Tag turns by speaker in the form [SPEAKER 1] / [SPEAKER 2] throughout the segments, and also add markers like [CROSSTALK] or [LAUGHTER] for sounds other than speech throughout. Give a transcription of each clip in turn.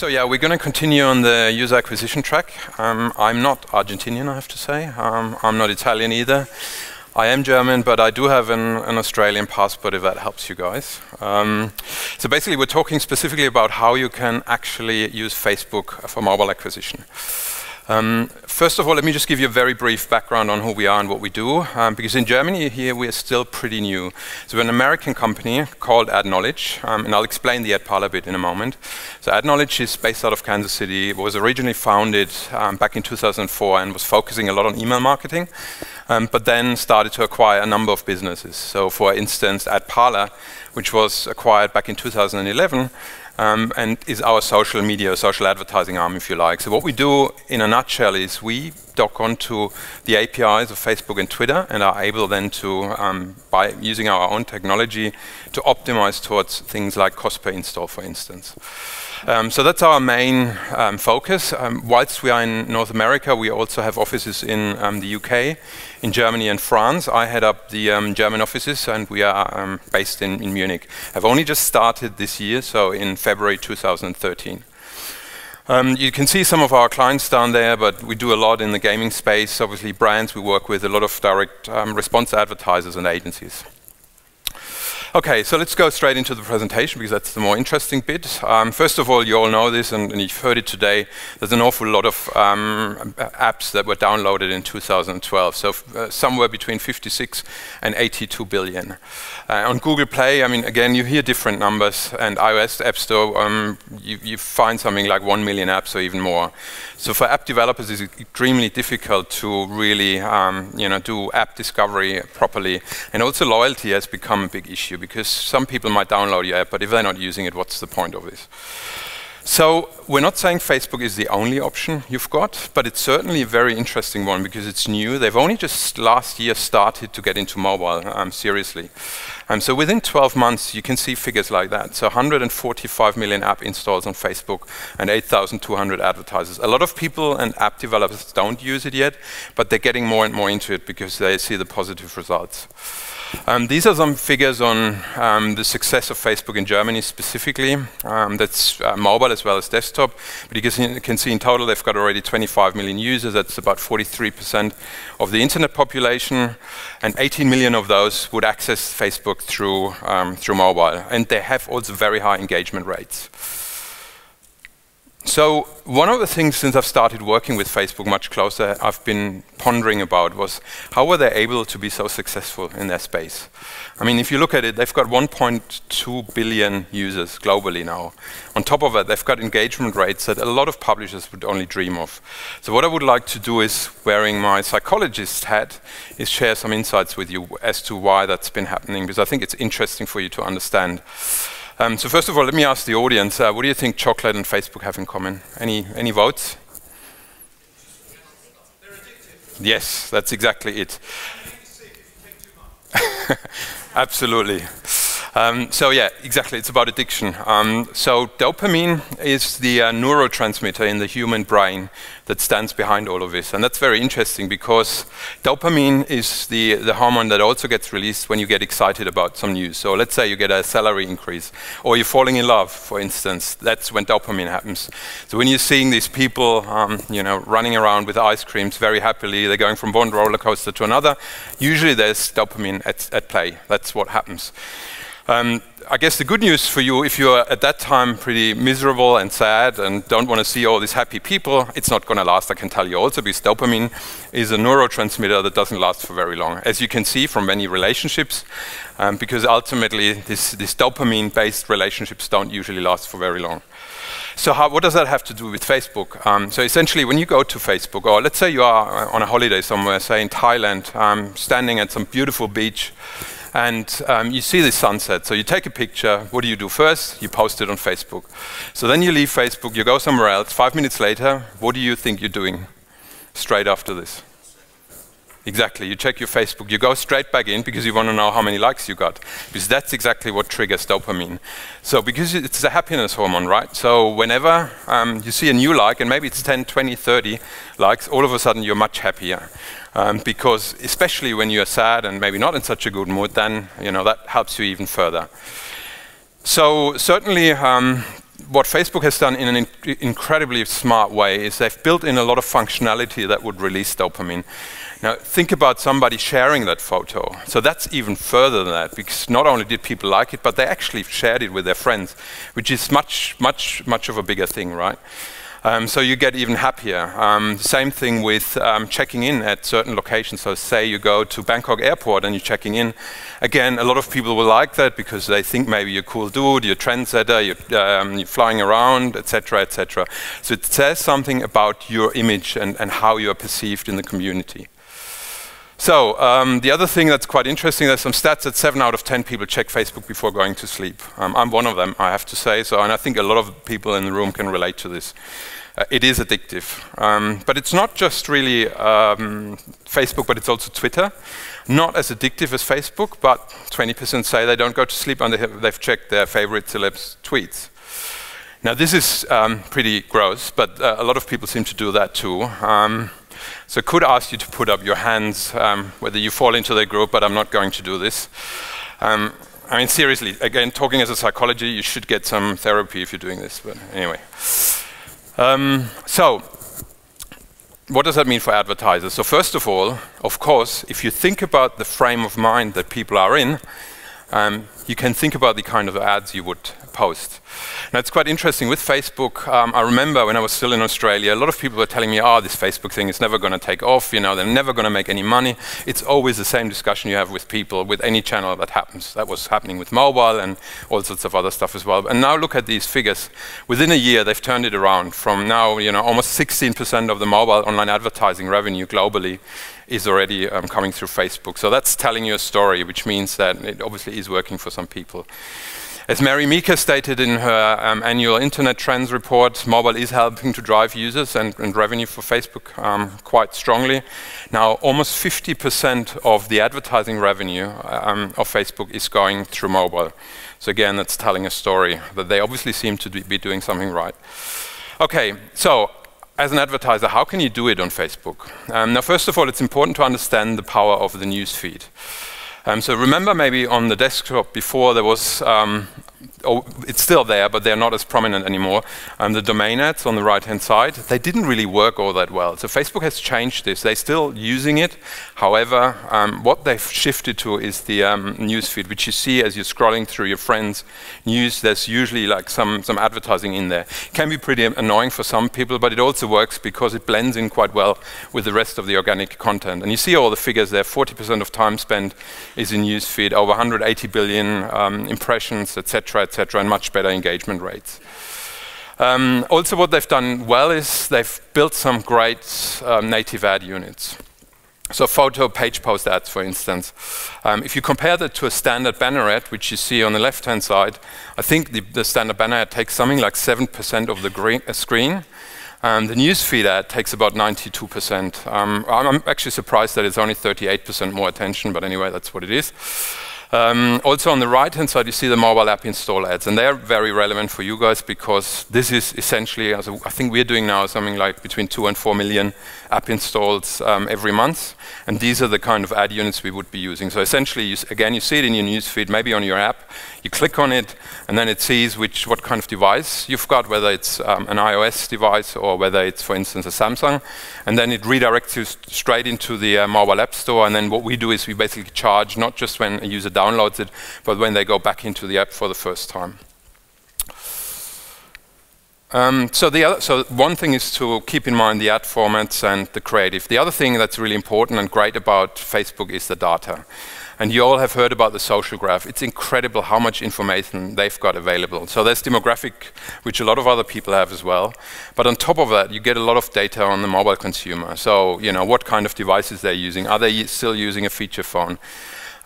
[SPEAKER 1] so yeah, we're going to continue on the user acquisition track. Um, I'm not Argentinian, I have to say. Um, I'm not Italian either. I am German, but I do have an, an Australian passport if that helps you guys. Um, so basically, we're talking specifically about how you can actually use Facebook for mobile acquisition. Um, first of all, let me just give you a very brief background on who we are and what we do, um, because in Germany here we are still pretty new. So we're an American company called AdKnowledge, um, and I'll explain the AdParlor bit in a moment. So AdKnowledge is based out of Kansas City, It was originally founded um, back in 2004 and was focusing a lot on email marketing, um, but then started to acquire a number of businesses. So for instance, AdParlor, which was acquired back in 2011, um, and is our social media, social advertising arm, if you like. So what we do in a nutshell is we dock onto the APIs of Facebook and Twitter and are able then to, um, by using our own technology, to optimize towards things like cost per install, for instance. Um, so that's our main um, focus. Um, whilst we are in North America, we also have offices in um, the UK, in Germany and France. I head up the um, German offices and we are um, based in, in Munich. I've only just started this year, so in February 2013. Um, you can see some of our clients down there, but we do a lot in the gaming space. Obviously, brands we work with, a lot of direct response advertisers and agencies. Okay, so let's go straight into the presentation because that's the more interesting bit. Um, first of all, you all know this and, and, you've heard it today. There's an awful lot of um, apps that were downloaded in 2012. So uh, somewhere between 56 and 82 billion. Uh, on Google Play, I mean, again, you hear different numbers and iOS App Store, um, you, you find something like 1 million apps or even more. So for app developers, it's extremely difficult to really um, you know, do app discovery properly. And also loyalty has become a big issue because some people might download your app, but if they're not using it, what's the point of this? So we're not saying Facebook is the only option you've got, but it's certainly a very interesting one because it's new. They've only just last year started to get into mobile um, seriously. Um, so within 12 months, you can see figures like that. So 145 million app installs on Facebook and 8,200 advertisers. A lot of people and app developers don't use it yet, but they're getting more and more into it because they see the positive results. Um, these are some figures on um, the success of Facebook in Germany specifically. Um, that's uh, mobile as well as desktop. But you can see, you can see, in total they've got already 25 million users. That's about 43% of the internet population. And 18 million of those would access Facebook through, um, through mobile. And they have also very high engagement rates. So one of the things since I've started working with Facebook much closer, I've been pondering about was how were they able to be so successful in their space? I mean, if you look at it, they've got 1.2 billion users globally now. On top of that, they've got engagement rates that a lot of publishers would only dream of. So what I would like to do is, wearing my psychologist hat, is share some insights with you as to why that's been happening, because I think it's interesting for you to understand. Um, so first of all, let me ask the audience, uh, what do you think chocolate and Facebook have in common? Any, any votes? Yes, that's exactly it. [LAUGHS] Absolutely. Um, so yeah, exactly, it's about addiction. Um, so dopamine is the uh, neurotransmitter in the human brain that stands behind all of this. And that's very interesting because dopamine is the, the hormone that also gets released when you get excited about some news. So let's say you get a salary increase or you're falling in love, for instance. That's when dopamine happens. So when you're seeing these people um, you know, running around with ice creams very happily, they're going from one roller coaster to another, usually there's dopamine at, at play. That's what happens. Um, I guess the good news for you, if you're at that time pretty miserable and sad and don't want to see all these happy people, it's not going to last, I can tell you also, because dopamine is a neurotransmitter that doesn't last for very long. As you can see from many relationships, um, because ultimately this, this dopamine-based relationships don't usually last for very long. So how, what does that have to do with Facebook? Um, so essentially, when you go to Facebook, or let's say you are on a holiday somewhere, say in Thailand, um, standing at some beautiful beach, and um, you see the sunset. So you take a picture. What do you do first? You post it on Facebook. So then you leave Facebook, you go somewhere else. Five minutes later, what do you think you're doing straight after this? Exactly. You check your Facebook. You go straight back in because you want to know how many likes you got. Because that's exactly what triggers dopamine. So because it's a happiness hormone, right? So whenever um, you see a new like, and maybe it's 10, 20, 30 likes, all of a sudden you're much happier. Um, because especially when you're sad and maybe not in such a good mood, then you know that helps you even further. So certainly um, what Facebook has done in an in incredibly smart way is they've built in a lot of functionality that would release dopamine. Now, think about somebody sharing that photo. So that's even further than that, because not only did people like it, but they actually shared it with their friends, which is much, much, much of a bigger thing, right? Um, so you get even happier. Um, same thing with um, checking in at certain locations. So say you go to Bangkok airport and you're checking in. Again, a lot of people will like that because they think maybe you're a cool dude, you're a trendsetter, you're, um, you're flying around, etc., etc. So it says something about your image and, and how you are perceived in the community. So um, the other thing that's quite interesting, there's some stats that seven out of 10 people check Facebook before going to sleep. Um, I'm one of them, I have to say. So, and I think a lot of people in the room can relate to this. Uh, it is addictive. Um, but it's not just really um, Facebook, but it's also Twitter. Not as addictive as Facebook, but 20% say they don't go to sleep until they've checked their favorite celebs' tweets. Now this is um, pretty gross, but uh, a lot of people seem to do that too. So I could ask you to put up your hands, um, whether you fall into that group, but I'm not going to do this. Um, I mean, seriously, again, talking as a psychology, you should get some therapy if you're doing this, but anyway. Um, so, what does that mean for advertisers? So first of all, of course, if you think about the frame of mind that people are in, um, you can think about the kind of ads you would post. Now, it's quite interesting with Facebook. Um, I remember when I was still in Australia, a lot of people were telling me, oh, this Facebook thing is never going to take off. You know, they're never going to make any money. It's always the same discussion you have with people with any channel that happens. That was happening with mobile and all sorts of other stuff as well. And now look at these figures. Within a year, they've turned it around from now, you know, almost 16% of the mobile online advertising revenue globally is already um, coming through Facebook. So that's telling you a story, which means that it obviously is working for some people. As Mary Meeker stated in her um, annual Internet Trends report, mobile is helping to drive users and, and revenue for Facebook um, quite strongly. Now, almost 50% of the advertising revenue um, of Facebook is going through mobile. So again, that's telling a story that they obviously seem to be doing something right. Okay, so as an advertiser, how can you do it on Facebook? Um, now, first of all, it's important to understand the power of the news feed. Um, so remember maybe on the desktop before there was um, oh, it's still there, but they're not as prominent anymore. Um, the domain ads on the right-hand side, they didn't really work all that well. So Facebook has changed this. They're still using it. However, um, what they've shifted to is the um, newsfeed, which you see as you're scrolling through your friends' news. There's usually like some, some advertising in there. It can be pretty annoying for some people, but it also works because it blends in quite well with the rest of the organic content. And you see all the figures there. 40% of time spent is in newsfeed, over 180 billion um, impressions, etc etc., and much better engagement rates. Um, also, what they've done well is they've built some great um, native ad units. So photo page post ads, for instance. Um, if you compare that to a standard banner ad, which you see on the left-hand side, I think the, the, standard banner ad takes something like 7% of the green, uh, screen. And the newsfeed ad takes about 92%. Um, I'm actually surprised that it's only 38% more attention, but anyway, that's what it is. Um, also on the right-hand side, you see the mobile app install ads, and they're very relevant for you guys because this is essentially, as I think we're doing now something like between two and four million app installs um, every month, and these are the kind of ad units we would be using. So essentially, you, again, you see it in your newsfeed, maybe on your app, you click on it, and then it sees which what kind of device you've got, whether it's um, an iOS device or whether it's, for instance, a Samsung, and then it redirects you straight into the uh, mobile app store. And then what we do is we basically charge not just when a user downloads it, but when they go back into the app for the first time. Um, so, the other, so one thing is to keep in mind the ad formats and the creative. The other thing that's really important and great about Facebook is the data. And you all have heard about the social graph. It's incredible how much information they've got available. So there's demographic, which a lot of other people have as well. But on top of that, you get a lot of data on the mobile consumer. So, you know, what kind of devices they're using. Are they still using a feature phone?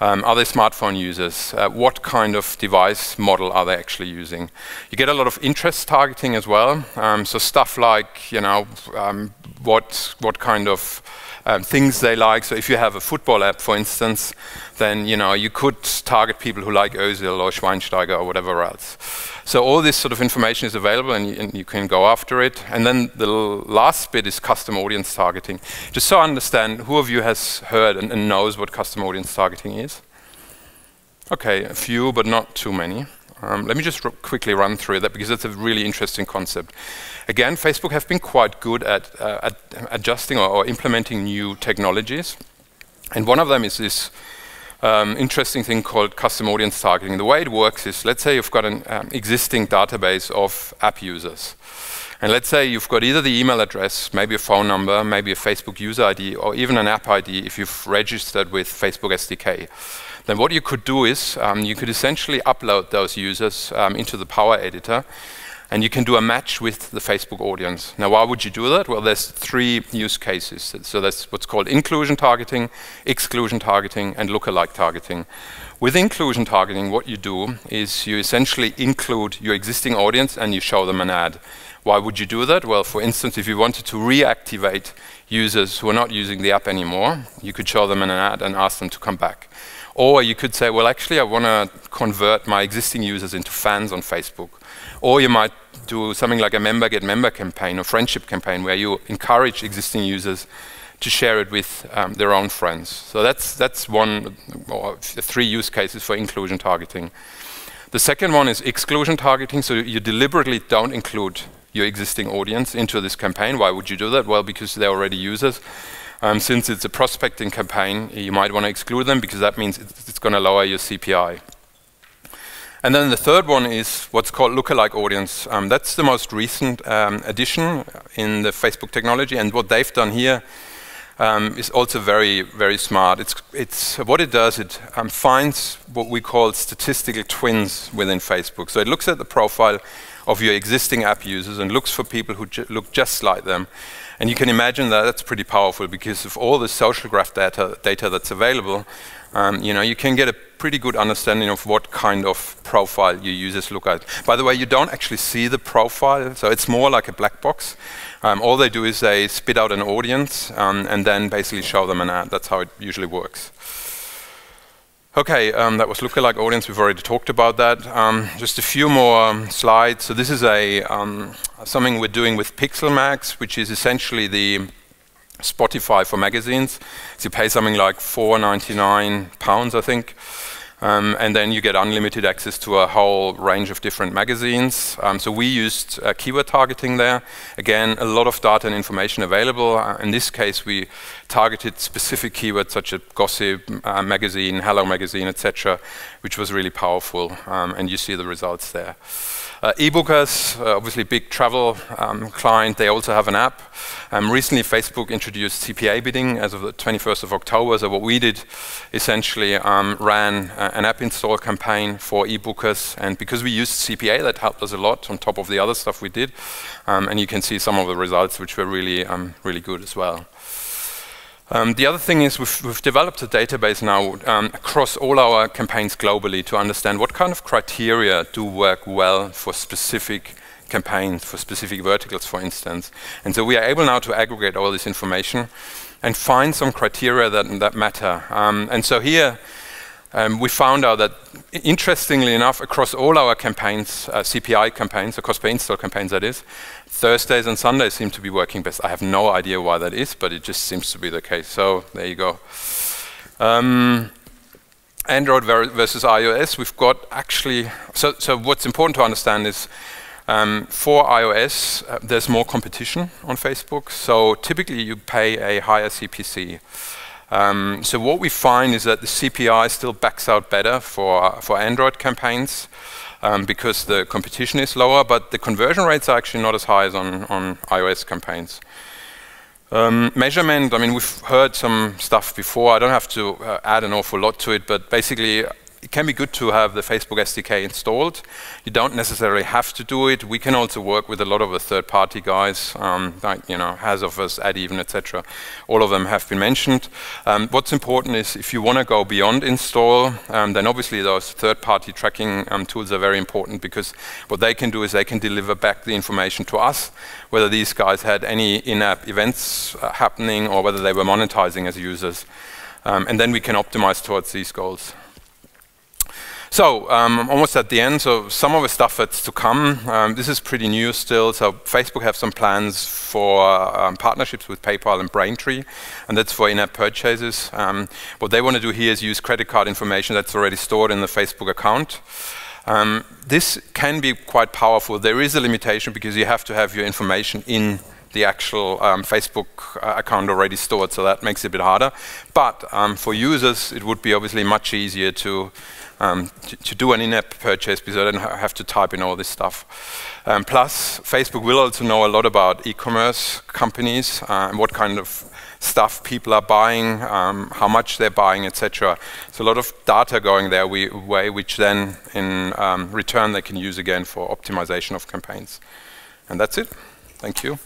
[SPEAKER 1] Um, are they smartphone users? Uh, what kind of device model are they actually using? You get a lot of interest targeting as well. Um, so stuff like, you know, um, what, what kind of um, things they like. So if you have a football app, for instance, then you know you could target people who like Ozil or Schweinsteiger or whatever else. So all this sort of information is available, and you, and you can go after it. And then the last bit is custom audience targeting. Just so I understand, who of you has heard and, and knows what custom audience targeting is? Okay, a few, but not too many. Um, let me just quickly run through that because it's a really interesting concept. Again, Facebook have been quite good at, uh, at adjusting or, or, implementing new technologies. And one of them is this um, interesting thing called custom audience targeting. The way it works is, let's say you've got an um, existing database of app users. And let's say you've got either the email address, maybe a phone number, maybe a Facebook user ID, or even an app ID if you've registered with Facebook SDK then what you could do is um, you could essentially upload those users um, into the Power Editor and you can do a match with the Facebook audience. Now, why would you do that? Well, there's three use cases. So that's what's called inclusion targeting, exclusion targeting, and lookalike targeting. With inclusion targeting, what you do is you essentially include your existing audience and you show them an ad. Why would you do that? Well, for instance, if you wanted to reactivate users who are not using the app anymore, you could show them an ad and ask them to come back. Or you could say, well, actually, I want to convert my existing users into fans on Facebook. Or you might do something like a member get member campaign or friendship campaign where you encourage existing users to share it with um, their own friends. So that's, that's one or three use cases for inclusion targeting. The second one is exclusion targeting. So you deliberately don't include your existing audience into this campaign. Why would you do that? Well, because they're already users. Um, since it's a prospecting campaign, you might want to exclude them because that means it's, it's going to lower your CPI. And then the third one is what's called lookalike audience. Um, that's the most recent um, addition in the Facebook technology. And what they've done here um, is also very, very smart. It's, it's what it does. It um, finds what we call statistical twins within Facebook. So it looks at the profile of your existing app users and looks for people who ju look just like them. And you can imagine that that's pretty powerful because of all the social graph data, data that's available, um, you know, you can get a pretty good understanding of what kind of profile your users look at. By the way, you don't actually see the profile, so it's more like a black box. Um, all they do is they spit out an audience um, and then basically show them an ad. That's how it usually works. Okay, um, that was lookalike audience. We've already talked about that. Um, just a few more um, slides. So this is a um, something we're doing with Pixelmags, which is essentially the Spotify for magazines. So you pay something like 4.99 pounds, I think. Um, and then you get unlimited access to a whole range of different magazines. Um, so we used uh, keyword targeting there. Again, a lot of data and information available. Uh, in this case, we targeted specific keywords such as gossip uh, magazine, hello magazine, etc., which was really powerful. Um, and you see the results there. Uh, eBookers, uh, obviously big travel um, client, they also have an app. Um, recently Facebook introduced CPA bidding as of the 21st of October, so what we did essentially um, ran uh, an app install campaign for eBookers, and because we used CPA, that helped us a lot on top of the other stuff we did, um, and you can see some of the results which were really, um, really good as well. Um, the other thing is we've, we've developed a database now um, across all our campaigns globally to understand what kind of criteria do work well for specific campaigns, for specific verticals, for instance. And so we are able now to aggregate all this information and find some criteria that, that matter. Um, and so here um, we found out that, interestingly enough, across all our campaigns, uh, CPI campaigns, the cost per install campaigns that is, Thursdays and Sundays seem to be working best. I have no idea why that is, but it just seems to be the case. So there you go. Um, Android versus iOS, we've got actually, so, so what's important to understand is um, for iOS, uh, there's more competition on Facebook. So typically you pay a higher CPC. Um, so what we find is that the CPI still backs out better for, for Android campaigns um, because the competition is lower, but the conversion rates are actually not as high as on, on iOS campaigns. Um, measurement, I mean, we've heard some stuff before. I don't have to uh, add an awful lot to it, but basically it can be good to have the Facebook SDK installed. You don't necessarily have to do it. We can also work with a lot of the third-party guys, um, like you know, HasOffers, Adeven, etc. All of them have been mentioned. Um, what's important is if you want to go beyond install, um, then obviously those third-party tracking um, tools are very important because what they can do is they can deliver back the information to us, whether these guys had any in-app events uh, happening or whether they were monetizing as users. Um, and then we can optimize towards these goals. So um, almost at the end, so some of the stuff that's to come, um, this is pretty new still. So Facebook have some plans for um, partnerships with PayPal and Braintree, and that's for in-app purchases. Um, what they want to do here is use credit card information that's already stored in the Facebook account. Um, this can be quite powerful. There is a limitation because you have to have your information in the actual um, Facebook uh, account already stored, so that makes it a bit harder. But um, for users, it would be obviously much easier to, um, to, to, do an in-app purchase because I don't have to type in all this stuff. Um, plus, Facebook will also know a lot about e-commerce companies uh, and what kind of stuff people are buying, um, how much they're buying, etc. So a lot of data going their way, which then in um, return they can use again for optimization of campaigns. And that's it. Thank you